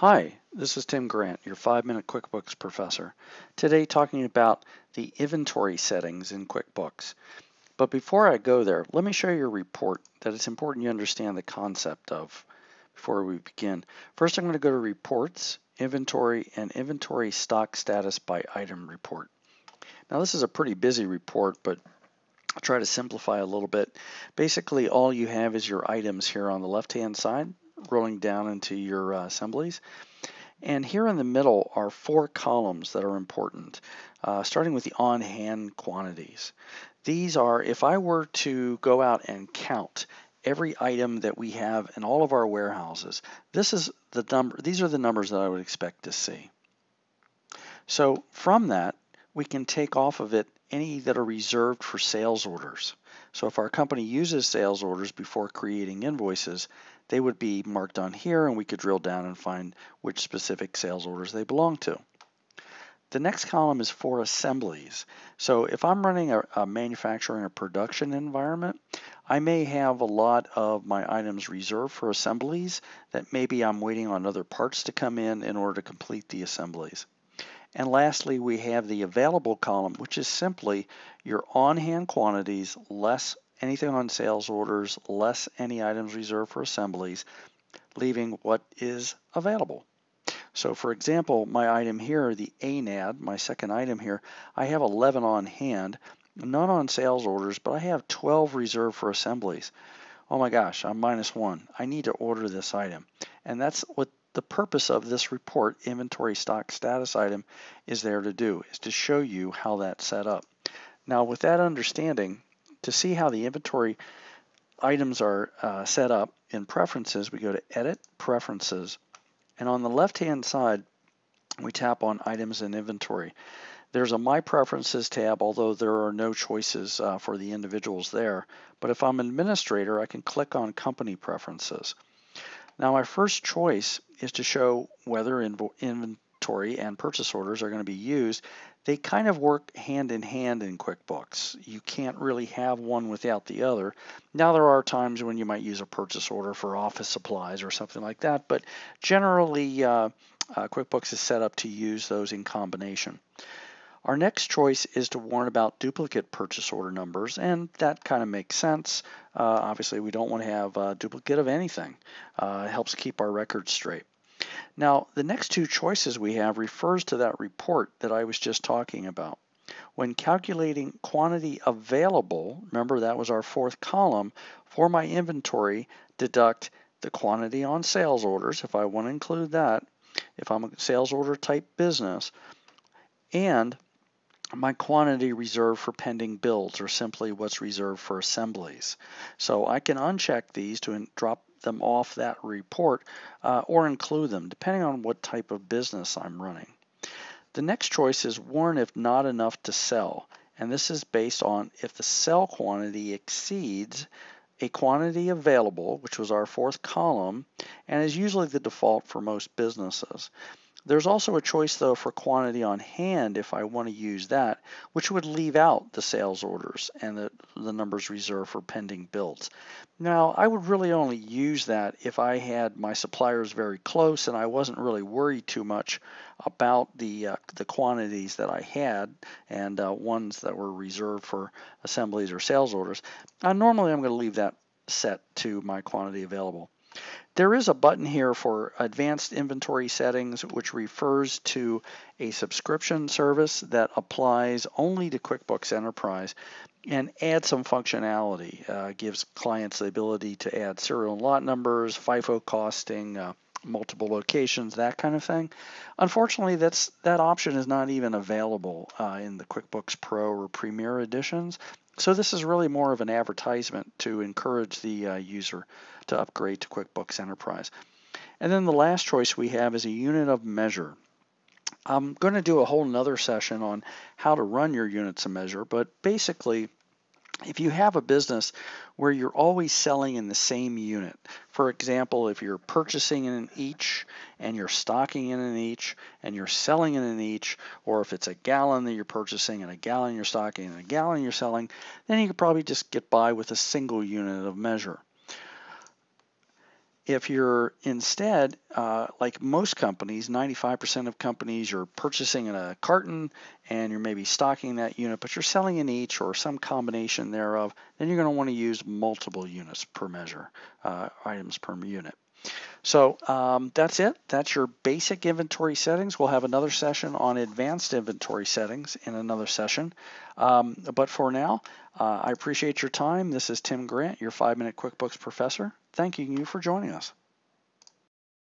Hi, this is Tim Grant, your 5-minute QuickBooks professor. Today talking about the inventory settings in QuickBooks. But before I go there, let me show you a report that it's important you understand the concept of before we begin. First I'm going to go to Reports, Inventory, and Inventory Stock Status by Item Report. Now this is a pretty busy report, but I'll try to simplify a little bit. Basically all you have is your items here on the left hand side rolling down into your uh, assemblies. And here in the middle are four columns that are important, uh, starting with the on-hand quantities. These are, if I were to go out and count every item that we have in all of our warehouses, this is the number, these are the numbers that I would expect to see. So from that, we can take off of it any that are reserved for sales orders. So if our company uses sales orders before creating invoices, they would be marked on here and we could drill down and find which specific sales orders they belong to. The next column is for assemblies. So if I'm running a, a manufacturing or production environment, I may have a lot of my items reserved for assemblies that maybe I'm waiting on other parts to come in in order to complete the assemblies. And lastly, we have the available column, which is simply your on-hand quantities less anything on sales orders, less any items reserved for assemblies, leaving what is available. So for example, my item here, the ANAD, my second item here, I have 11 on hand, not on sales orders, but I have 12 reserved for assemblies. Oh my gosh, I'm minus one. I need to order this item. And that's what the purpose of this report, inventory stock status item, is there to do, is to show you how that's set up. Now with that understanding, to see how the inventory items are uh, set up in Preferences, we go to Edit, Preferences, and on the left-hand side, we tap on Items and Inventory. There's a My Preferences tab, although there are no choices uh, for the individuals there. But if I'm administrator, I can click on Company Preferences. Now my first choice is to show whether inventory and purchase orders are going to be used they kind of work hand in hand in QuickBooks. You can't really have one without the other. Now there are times when you might use a purchase order for office supplies or something like that, but generally uh, uh, QuickBooks is set up to use those in combination. Our next choice is to warn about duplicate purchase order numbers, and that kind of makes sense. Uh, obviously, we don't want to have a duplicate of anything. Uh, it helps keep our records straight. Now, the next two choices we have refers to that report that I was just talking about. When calculating quantity available, remember that was our fourth column, for my inventory, deduct the quantity on sales orders, if I want to include that, if I'm a sales order type business, and my quantity reserved for pending builds, or simply what's reserved for assemblies. So I can uncheck these to drop them off that report uh, or include them, depending on what type of business I'm running. The next choice is warn if not enough to sell, and this is based on if the sell quantity exceeds a quantity available, which was our fourth column, and is usually the default for most businesses. There's also a choice though for quantity on hand if I want to use that, which would leave out the sales orders and the, the numbers reserved for pending builds. Now, I would really only use that if I had my suppliers very close and I wasn't really worried too much about the uh, the quantities that I had and uh, ones that were reserved for assemblies or sales orders. Uh, normally, I'm going to leave that set to my quantity available. There is a button here for advanced inventory settings, which refers to a subscription service that applies only to QuickBooks Enterprise and adds some functionality. Uh, gives clients the ability to add serial and lot numbers, FIFO costing, uh, multiple locations, that kind of thing. Unfortunately, that's that option is not even available uh, in the QuickBooks Pro or Premier editions. So this is really more of an advertisement to encourage the uh, user to upgrade to QuickBooks Enterprise. And then the last choice we have is a unit of measure. I'm going to do a whole nother session on how to run your units of measure, but basically if you have a business where you're always selling in the same unit, for example, if you're purchasing in an each and you're stocking in an each and you're selling in an each, or if it's a gallon that you're purchasing and a gallon you're stocking and a gallon you're selling, then you could probably just get by with a single unit of measure. If you're instead, uh, like most companies, 95% of companies, you're purchasing in a carton and you're maybe stocking that unit, but you're selling in each or some combination thereof, then you're going to want to use multiple units per measure, uh, items per unit. So um, that's it. That's your basic inventory settings. We'll have another session on advanced inventory settings in another session. Um, but for now, uh, I appreciate your time. This is Tim Grant, your five minute QuickBooks professor. Thanking you for joining us.